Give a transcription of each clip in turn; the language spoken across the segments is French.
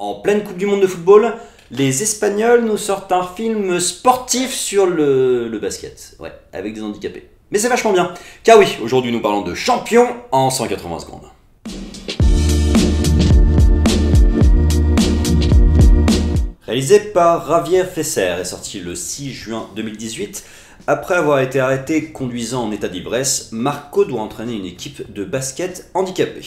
En pleine Coupe du Monde de football, les Espagnols nous sortent un film sportif sur le, basket. Ouais, avec des handicapés. Mais c'est vachement bien. Car oui, aujourd'hui nous parlons de champion en 180 secondes. Réalisé par Javier Fesser et sorti le 6 juin 2018, après avoir été arrêté conduisant en état d'ivresse, Marco doit entraîner une équipe de basket handicapée.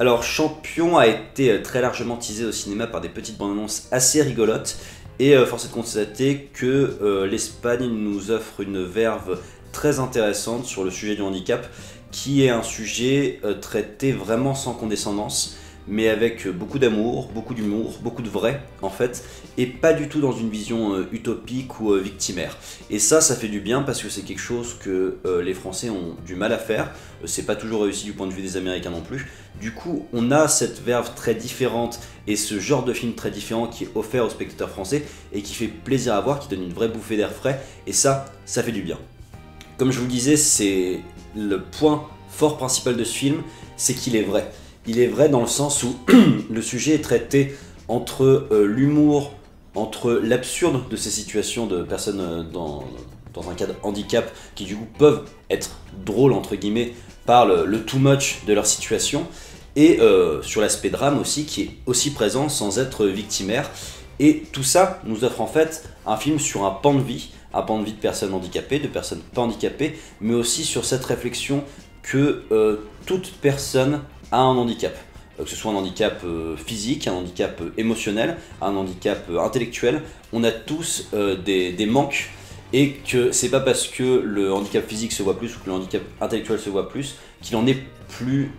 Alors, Champion a été très largement teasé au cinéma par des petites bandes annonces assez rigolotes, et euh, force est de constater que euh, l'Espagne nous offre une verve très intéressante sur le sujet du handicap, qui est un sujet euh, traité vraiment sans condescendance mais avec beaucoup d'amour, beaucoup d'humour, beaucoup de vrai en fait, et pas du tout dans une vision euh, utopique ou euh, victimaire. Et ça, ça fait du bien parce que c'est quelque chose que euh, les Français ont du mal à faire. c'est pas toujours réussi du point de vue des Américains non plus. Du coup, on a cette verve très différente et ce genre de film très différent qui est offert aux spectateurs français et qui fait plaisir à voir, qui donne une vraie bouffée d'air frais. Et ça, ça fait du bien. Comme je vous disais, c'est le point fort principal de ce film, c'est qu'il est vrai il est vrai dans le sens où le sujet est traité entre euh, l'humour, entre l'absurde de ces situations de personnes euh, dans, un cas de handicap qui du coup peuvent être drôles entre guillemets par le, too much de leur situation et euh, sur l'aspect drame aussi qui est aussi présent sans être victimaire. Et tout ça nous offre en fait un film sur un pan de vie un pan de vie de personnes handicapées, de personnes pas handicapées, mais aussi sur cette réflexion que toute personne un handicap. Euh, que ce soit un handicap euh, physique, un handicap euh, émotionnel, un handicap intellectuel, on a tous des, manques et que c'est pas parce que le handicap physique se voit plus ou que le handicap intellectuel se voit plus qu'il en est plus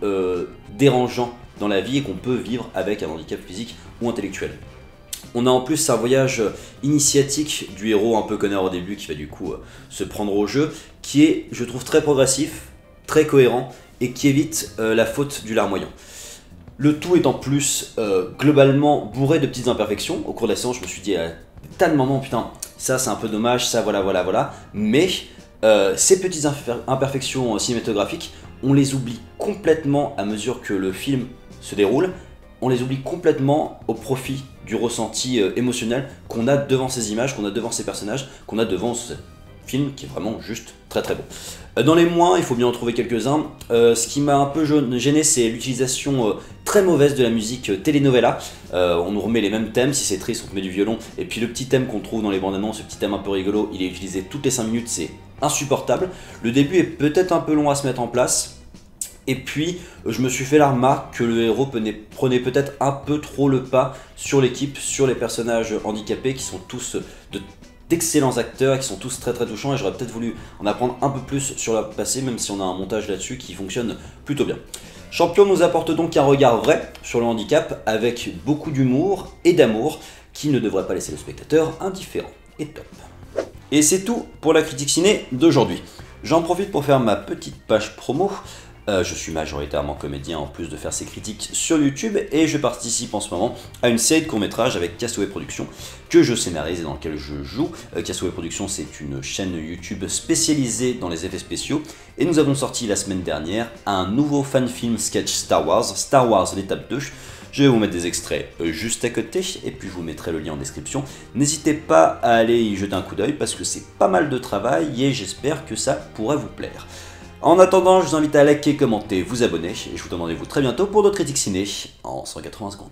dérangeant dans la vie et qu'on peut vivre avec un handicap physique ou intellectuel. On a en plus un voyage initiatique du héros un peu connard au début qui va du coup se prendre au jeu, qui est, je trouve, très progressif, très cohérent et qui évite euh, la faute du larmoyant. Le tout est en plus euh, globalement bourré de petites imperfections. Au cours de la séance, je me suis dit à tas de moments, putain, ça c'est un peu dommage, ça voilà, voilà, voilà. Mais euh, ces petites imperfections cinématographiques, on les oublie complètement à mesure que le film se déroule. On les oublie complètement au profit du ressenti émotionnel qu'on a devant ces images, qu'on a devant ces personnages, qu'on a devant film qui est vraiment juste très très bon. Euh, dans les moins, il faut bien en trouver quelques-uns. Euh, ce qui m'a un peu gêné, c'est l'utilisation euh, très mauvaise de la musique telenovela. on nous remet les mêmes thèmes, si c'est triste, on met du violon. Et puis le petit thème qu'on trouve dans les bandes annonces, ce petit thème un peu rigolo, il est utilisé toutes les 5 minutes, c'est insupportable. Le début est peut-être un peu long à se mettre en place. Et puis, je me suis fait la remarque que le héros prenait peut-être un peu trop le pas sur l'équipe, sur les personnages handicapés qui sont tous de d'excellents acteurs qui sont tous très très touchants et j'aurais peut-être voulu en apprendre un peu plus sur leur passé même si on a un montage là-dessus qui fonctionne plutôt bien. Champion nous apporte donc un regard vrai sur le handicap avec beaucoup d'humour et d'amour qui ne devrait pas laisser le spectateur indifférent et top. Et c'est tout pour la critique ciné d'aujourd'hui. J'en profite pour faire ma petite page promo euh, je suis majoritairement comédien en plus de faire ces critiques sur YouTube et je participe en ce moment à une série de courts-métrages avec Castaway Productions que je scénarise et dans lequel je joue. Euh, Castaway Productions c'est une chaîne YouTube spécialisée dans les effets spéciaux et nous avons sorti la semaine dernière un nouveau fan film sketch Star Wars, Star Wars l'étape 2. Je vais vous mettre des extraits euh, juste à côté et puis je vous mettrai le lien en description. N'hésitez pas à aller y jeter un coup d'œil parce que c'est pas mal de travail et j'espère que ça pourrait vous plaire. En attendant, je vous invite à liker, commenter, vous abonner, et je vous donne rendez-vous très bientôt pour d'autres critiques ciné en 180 secondes.